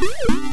Bye.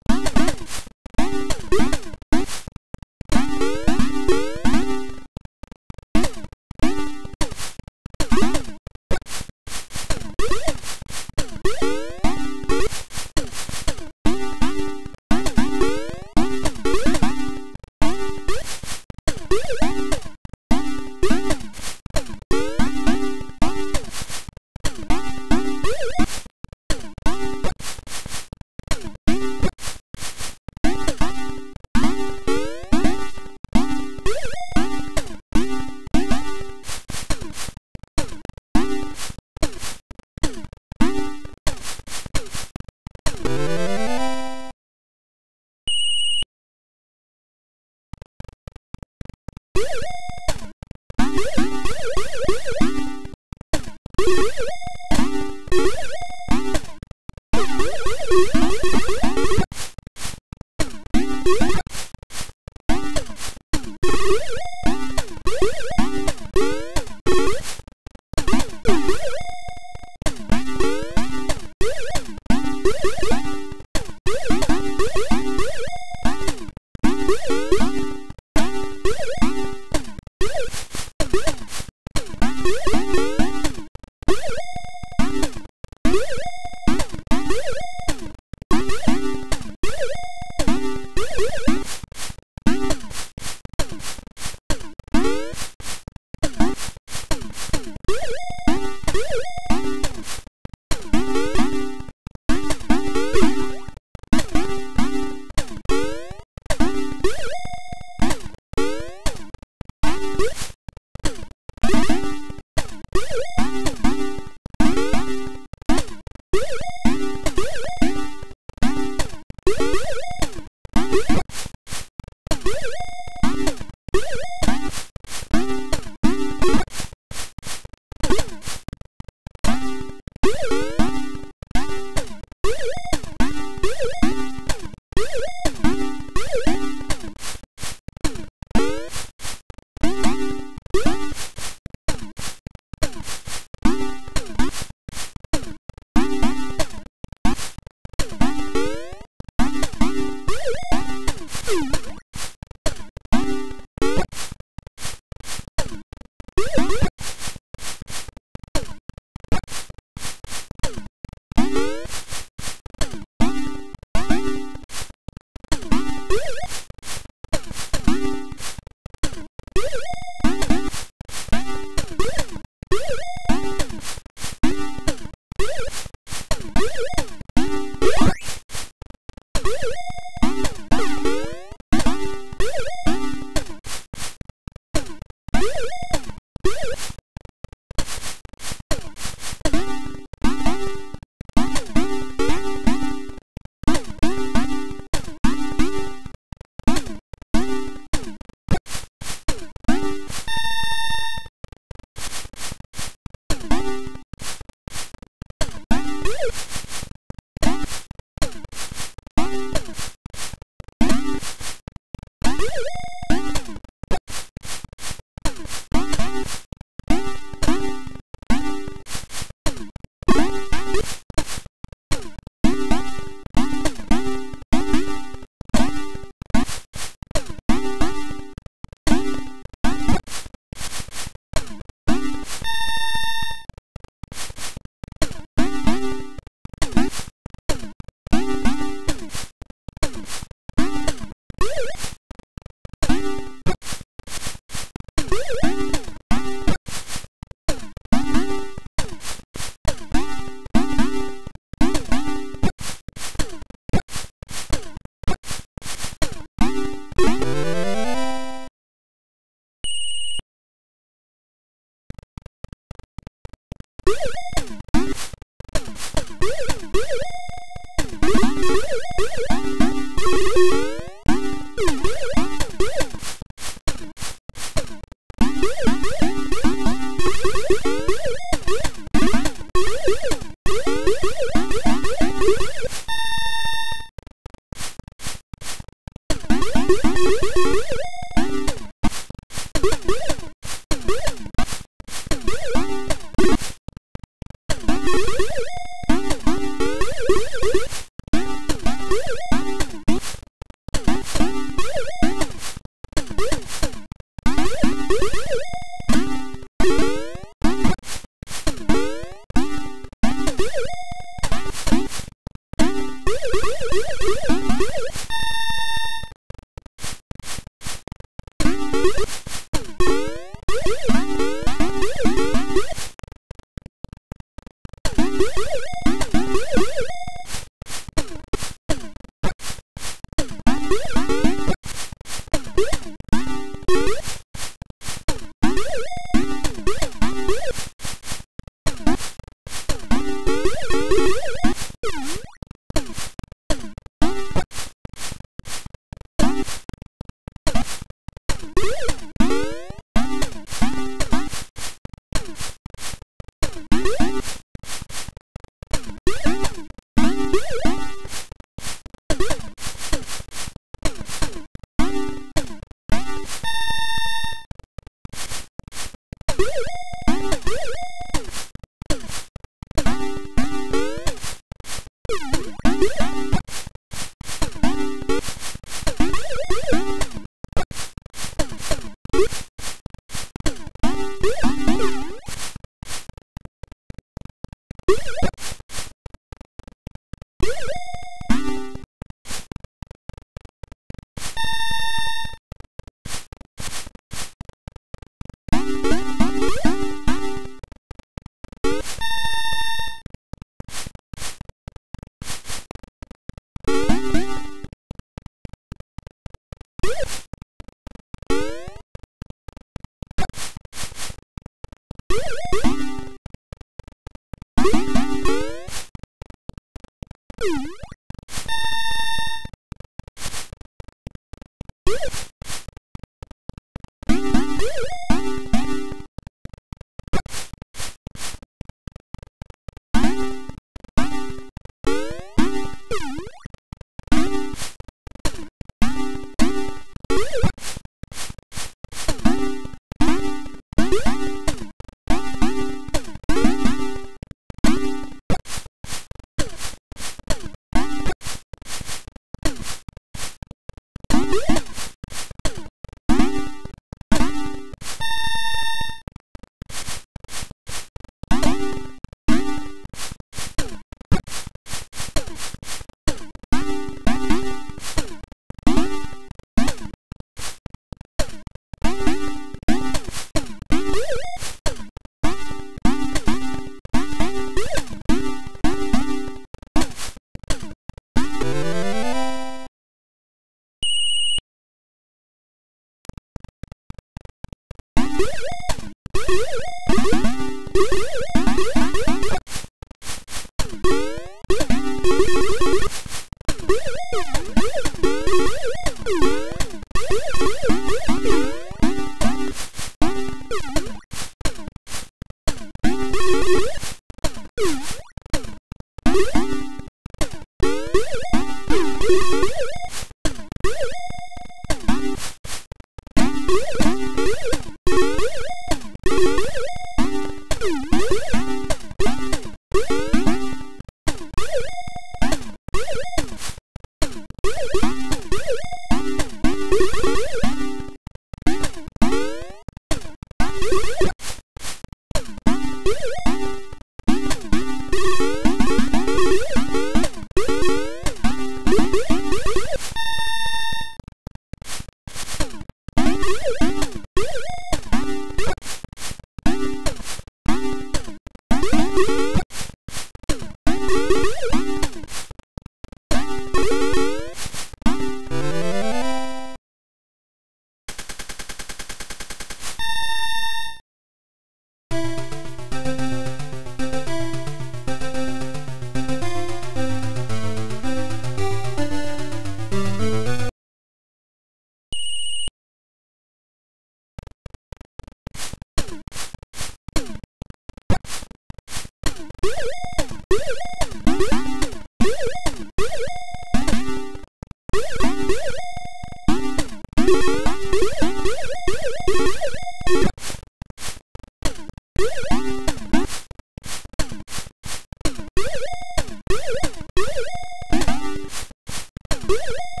You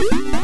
you